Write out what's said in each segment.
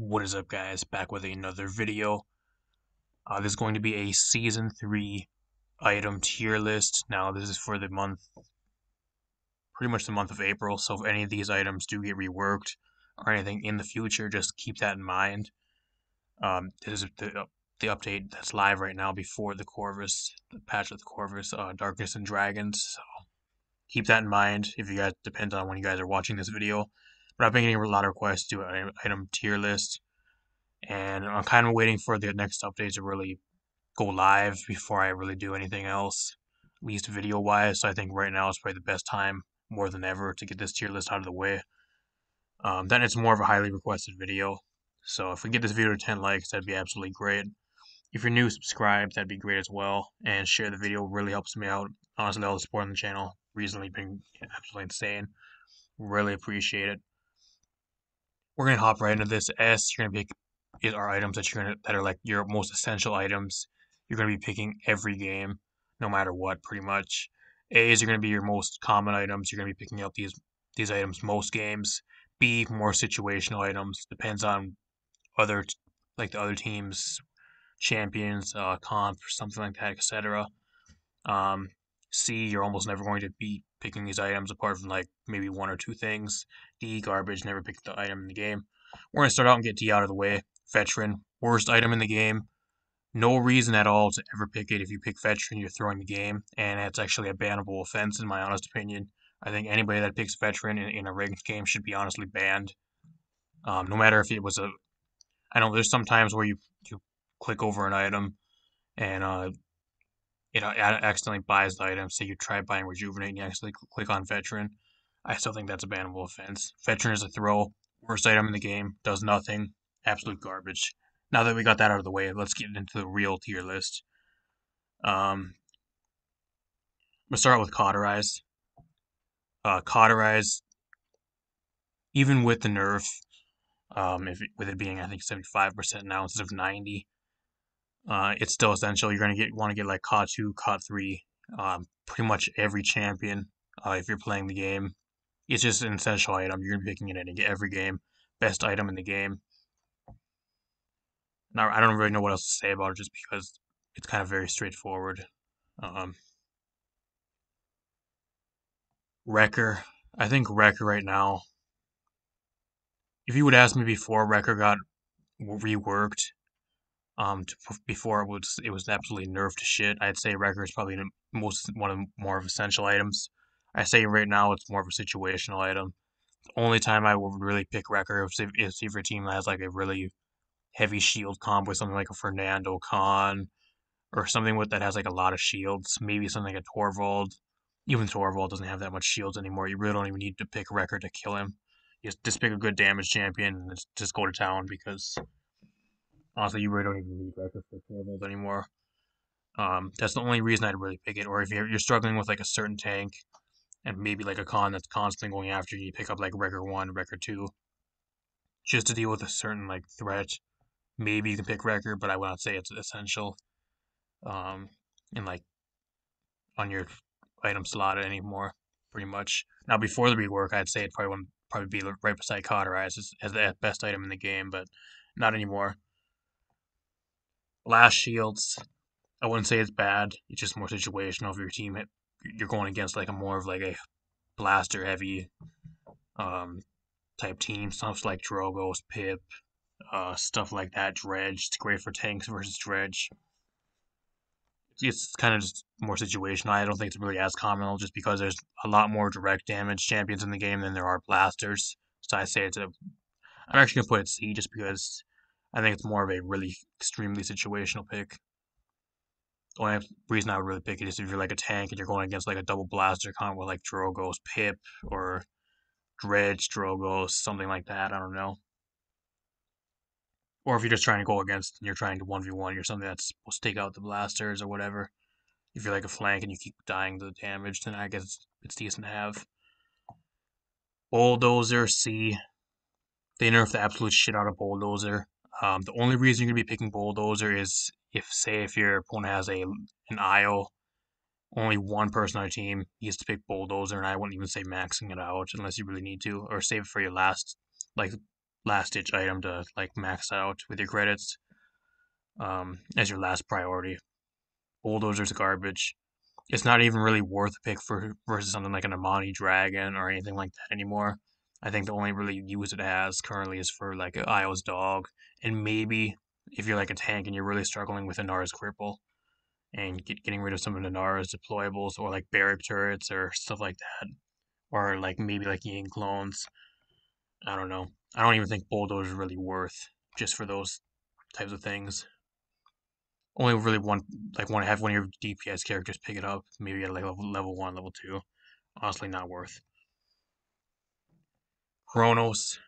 What is up guys, back with another video. Uh, this is going to be a Season 3 item tier list. Now this is for the month, pretty much the month of April, so if any of these items do get reworked or anything in the future, just keep that in mind. Um, this is the, the update that's live right now before the Corvus, the patch of the Corvus, uh, Darkness and Dragons, so keep that in mind if you guys, depends on when you guys are watching this video. But I've been getting a lot of requests to do an item tier list, and I'm kind of waiting for the next update to really go live before I really do anything else, at least video wise. So I think right now is probably the best time, more than ever, to get this tier list out of the way. Um, then it's more of a highly requested video. So if we get this video to 10 likes, that'd be absolutely great. If you're new, subscribe, that'd be great as well. And share the video, really helps me out. Honestly, all the support on the channel recently been absolutely insane. Really appreciate it we're gonna hop right into this. S, you're gonna pick is our items that you're gonna that are like your most essential items. You're gonna be picking every game, no matter what, pretty much. A's are gonna be your most common items. You're gonna be picking up these these items most games. B, more situational items. Depends on other like the other teams, champions, uh, comp, something like that, etc. Um, C, you're almost never going to be picking these items apart from like maybe one or two things. D, garbage, never pick the item in the game. We're going to start out and get D out of the way. Veteran, worst item in the game. No reason at all to ever pick it. If you pick veteran, you're throwing the game, and it's actually a bannable offense, in my honest opinion. I think anybody that picks veteran in, in a ranked game should be honestly banned. Um, no matter if it was a, I know there's some times where you you click over an item, and uh, it accidentally buys the item. Say you try buying Rejuvenate and you accidentally click on Veteran. I still think that's a bannable offense. Veteran is a throw. Worst item in the game. Does nothing. Absolute garbage. Now that we got that out of the way, let's get into the real tier list. Um, I'm to start with Cauterize. Uh, Cauterize, even with the nerf, um, if it, with it being, I think, 75% now instead of 90 uh, it's still essential. You're gonna get want to get like COD two, COD three, um, pretty much every champion uh, if you're playing the game. It's just an essential item. You're picking it in every game. Best item in the game. Now I don't really know what else to say about it, just because it's kind of very straightforward. Um, Wrecker, I think Wrecker right now. If you would ask me before Wrecker got reworked, um, to, before it was it was absolutely nerfed to shit. I'd say Wrecker is probably most one of more of essential items. I say right now it's more of a situational item. The only time I would really pick Wrecker is if, if your team has like a really heavy shield comp with something like a Fernando Khan or something with that has like a lot of shields. Maybe something like a Torvald. Even Torvald doesn't have that much shields anymore. You really don't even need to pick Wrecker to kill him. You just, just pick a good damage champion and just go to town because honestly, you really don't even need Wrecker for Torvald anymore. Um, that's the only reason I'd really pick it. Or if you're, you're struggling with like a certain tank, and maybe like a con that's constantly going after you, you pick up like Wrecker 1, Wrecker 2, just to deal with a certain like threat. Maybe you can pick Wrecker, but I would not say it's essential. Um, and like on your item slot anymore, pretty much. Now before the rework, I'd say it probably would probably be right beside Cauterize as, as the best item in the game, but not anymore. Blast shields, I wouldn't say it's bad. It's just more situational. If your team you're going against like a more of like a blaster heavy um, type team, stuff like Drogoz, Pip, uh, stuff like that. Dredge, it's great for tanks versus Dredge. It's kind of just more situational. I don't think it's really as common just because there's a lot more direct damage champions in the game than there are blasters. So I say it's a. I'm actually gonna put it C just because I think it's more of a really extremely situational pick. The only reason I would really pick it is if you're like a tank and you're going against like a double blaster comp with like Drogoz Pip, or Dredge, Drogoz, something like that. I don't know. Or if you're just trying to go against and you're trying to 1v1, you're something that's supposed to take out the blasters or whatever. If you're like a flank and you keep dying to the damage, then I guess it's, it's decent to have. Bulldozer, C. They nerfed the absolute shit out of Bulldozer. Um, the only reason you're gonna be picking bulldozer is if, say, if your opponent has a an aisle, only one person on your team needs to pick bulldozer, and I wouldn't even say maxing it out unless you really need to, or save it for your last, like last ditch item to like max out with your credits um, as your last priority. Bulldozer's garbage. It's not even really worth a pick for versus something like an Amani Dragon or anything like that anymore. I think the only really use it has currently is for like Io's dog, and maybe if you're like a tank and you're really struggling with a Inara's cripple, and get, getting rid of some of the Inara's deployables or like Barik turrets or stuff like that, or like maybe like Ying clones. I don't know. I don't even think Bulldozer is really worth just for those types of things. Only really want like want to have one of your DPS characters pick it up, maybe at like level level one, level two. Honestly, not worth. Chronos.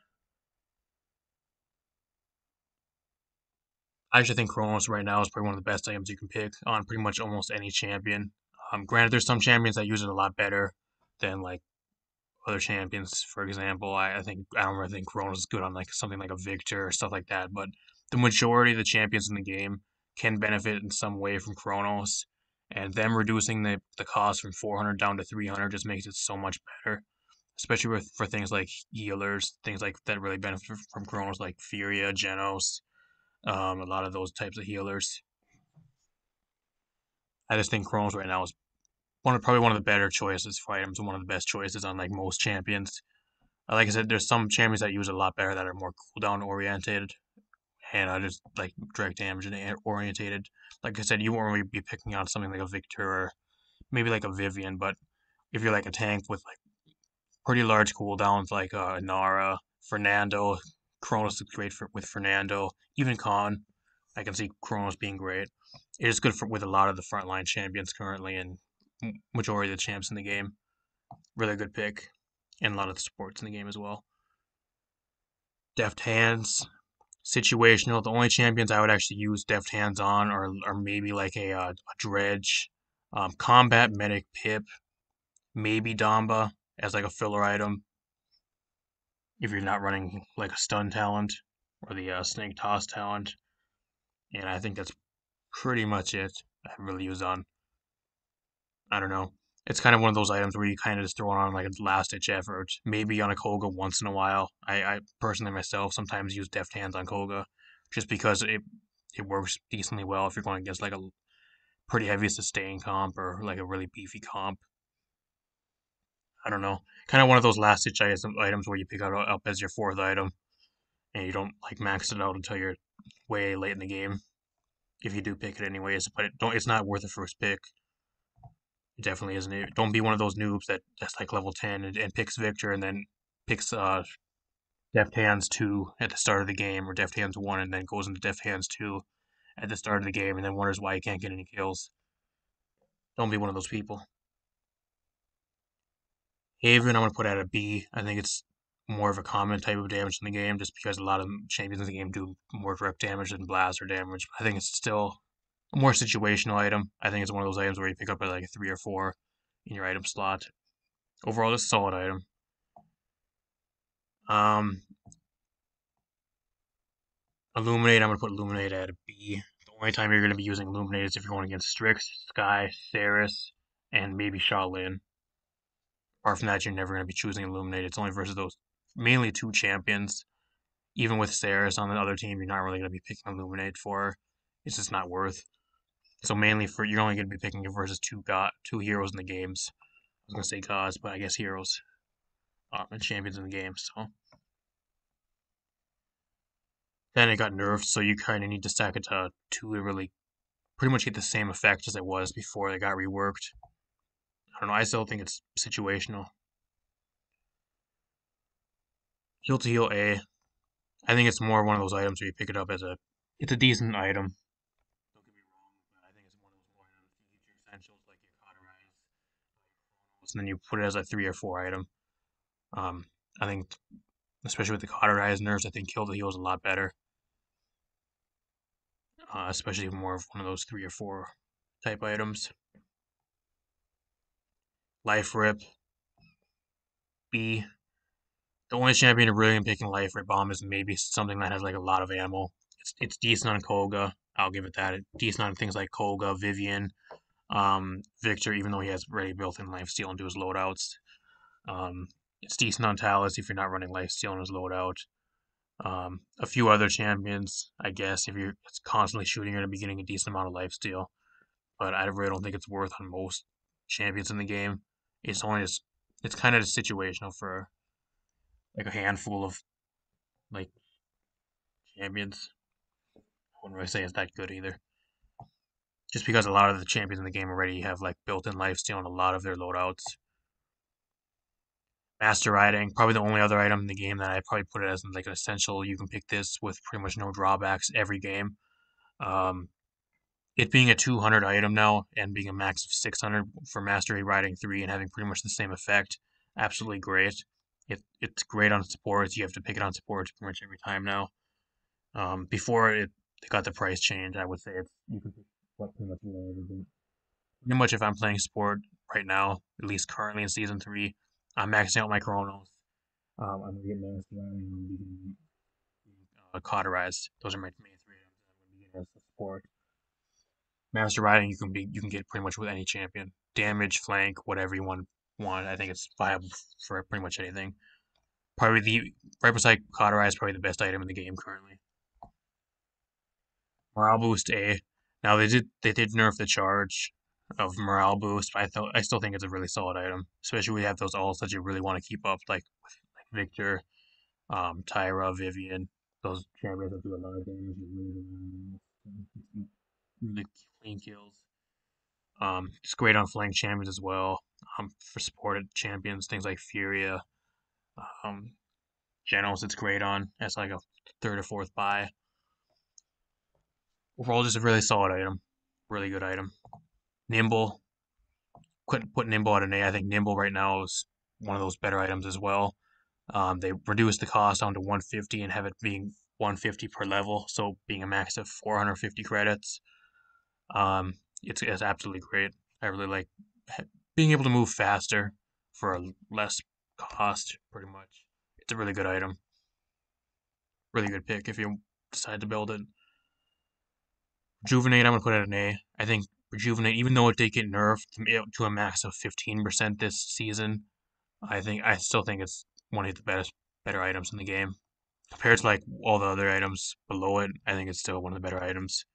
I actually think Chronos right now is probably one of the best items you can pick on pretty much almost any champion. Um, granted, there's some champions that use it a lot better than like other champions. For example, I, I think I don't really think Chronos is good on like something like a Viktor or stuff like that. But the majority of the champions in the game can benefit in some way from Chronos, and them reducing the, the cost from 400 down to 300 just makes it so much better. Especially with for things like healers, things like that really benefit from Chronos, like Furia, Jenos, um, a lot of those types of healers. I just think Chronos right now is one of probably one of the better choices for items one of the best choices on like most champions. Uh, like I said, there's some champions that use a lot better that are more cooldown oriented, and I just like direct damage and orientated. Like I said, you won't really be picking out something like a Viktor or maybe like a Vivian, but if you're like a tank with like pretty large cooldowns like uh, Nara, Fernando, Chronos is great for with Fernando, even Khan. I can see Chronos being great. It is good for with a lot of the frontline champions currently and majority of the champs in the game. Really good pick, and a lot of the supports in the game as well. Deft hands, situational. The only champions I would actually use deft hands on are, are maybe like a, uh, a dredge, um, combat medic pip, maybe Damba as like a filler item. If you're not running like a stun talent or the uh, snake toss talent, and I think that's pretty much it. I really use on. I don't know. It's kind of one of those items where you kind of just throw it on like a last ditch effort. Maybe on a Koga once in a while. I, I personally myself sometimes use deft hands on Koga just because it it works decently well if you're going against like a pretty heavy sustain comp or like a really beefy comp. I don't know. Kind of one of those last ditch items where you pick it up as your fourth item and you don't like max it out until you're way late in the game. If you do pick it anyways, but it don't it's not worth the first pick. It definitely isn't. It, Don't be one of those noobs that that's like level ten and, and picks Viktor and then picks uh Deft Hands two at the start of the game or Deft Hands one and then goes into Deft Hands two at the start of the game and then wonders why he can't get any kills. Don't be one of those people. Haven, I'm gonna put at a B. I think it's more of a common type of damage in the game, just because a lot of champions in the game do more direct damage than blaster damage. I think it's still a more situational item. I think it's one of those items where you pick up at like three or four in your item slot. Overall, it's a solid item. Um, Illuminate, I'm going to put Illuminate at a B. The only time you're going to be using Illuminate is if you're going against Strix, Sky, Seris, and maybe Sha Lin. Apart from that, you're never going to be choosing Illuminate. It's only versus those mainly two champions. Even with Seris on the other team, you're not really going to be picking Illuminate for. It's just not worth. So mainly for you're only going to be picking it versus two got two heroes in the games. I was going to say gods, but I guess heroes um, and champions in the game. So then it got nerfed, so you kind of need to stack it to two to really pretty much get the same effect as it was before it got reworked. I don't know. I still think it's situational. Heal to heal A. I think it's more one of those items where you pick it up as a it's a decent item. Don't get me wrong, but I think it's one of those more future essentials like your cauterize, and then you put it as a three or four item. Um, I think, especially with the cauterize nerfs, I think kill to heal is a lot better. Uh, especially more of one of those three or four type items. Life Rip. B. The only champion to really picking Life Rip Bomb is maybe something that has like a lot of ammo. It's, it's decent on Koga. I'll give it that. It's decent on things like Koga, Vivian, um, Viktor, even though he has already built in life steal into his loadouts. Um, it's decent on Talus if you're not running life steal in his loadout. Um, a few other champions, I guess, if you're constantly shooting, you're going to be getting a decent amount of life steal. But I really don't think it's worth on most champions in the game. It's only just, it's kind of situational for like a handful of like champions. I wouldn't really say it's that good either. Just because a lot of the champions in the game already have like built-in lifesteal on a lot of their loadouts. Master Riding, probably the only other item in the game that I probably put it as like an essential. You can pick this with pretty much no drawbacks every game. Um, it being a 200 item now and being a max of 600 for Mastery Riding 3 and having pretty much the same effect, absolutely great. It, it's great on supports. You have to pick it on supports pretty much every time now. Um, before it, got the price change, I would say it's, you can pretty much Pretty much if I'm playing sport right now, at least currently in season three, I'm maxing out my chronos. Um, I'm gonna get master riding being uh, cauterized. Those are my main three items. I'm gonna begin as the sport. Master riding you can be you can get pretty much with any champion. Damage, flank, whatever you want want. I think it's viable for pretty much anything. Probably the right beside cauterize probably the best item in the game currently. Morale boost A. Now they did they did nerf the charge of morale boost, but I thought I still think it's a really solid item, especially when you have those alts that you really want to keep up, like like Viktor, um, Tyra, Vivian, those champions that do a lot of damage, really clean kills. Um, it's great on flank champions as well. Um, for supported champions, things like Furia, um, Jenos, it's great on as like a third or fourth buy. Overall, just a really solid item. Really good item. Nimble. Couldn't put Nimble at an A. I think Nimble right now is one of those better items as well. Um, they reduced the cost down to 150 and have it being 150 per level, so being a max of 450 credits. Um, it's, it's absolutely great. I really like being able to move faster for a less cost, pretty much. It's a really good item. Really good pick if you decide to build it. Rejuvenate, I'm going to put it an A. I think Rejuvenate, even though it did get nerfed to a max of 15% this season, I think I still think it's one of the best better items in the game. Compared to like all the other items below it, I think it's still one of the better items.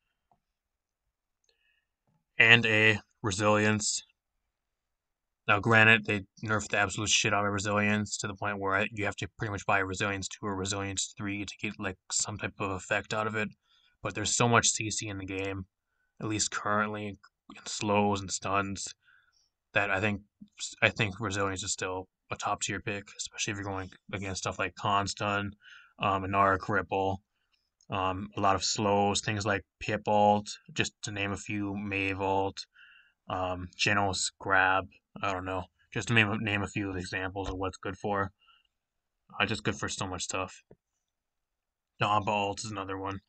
And a resilience. Now, granted, they nerfed the absolute shit out of resilience to the point where you have to pretty much buy a resilience two or resilience three to get like some type of effect out of it but there's so much CC in the game, at least currently, in slows and stuns, that I think I think Resilience is still a top tier pick, especially if you're going against stuff like Khan stun, um, Inara Cripple, um, a lot of slows, things like Pip Ult, just to name a few, Maeve Ult, um, Jenos Grab, I don't know, just to name, name a few examples of what's good for. Uh, just good for so much stuff. Damba Ult is another one.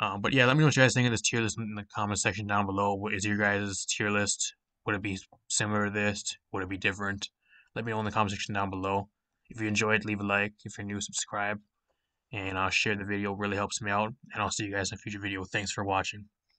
Um, but yeah, let me know what you guys think of this tier list in the comment section down below. What is your guys' tier list? Would it be similar to this? Would it be different? Let me know in the comment section down below. If you enjoyed, leave a like. If you're new, subscribe. And uh, share the video. really helps me out. And I'll see you guys in a future video. Thanks for watching.